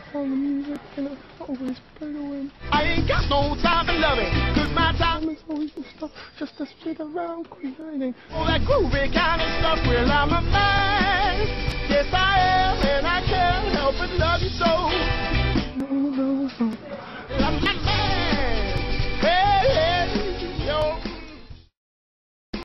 like how the music can always play the wind. I ain't got no time for loving, cause my time is always the stuff just to sit around creating. all that groovy kind of stuff. Well, I'm a man. Yes, I am, and I can't help but love you so.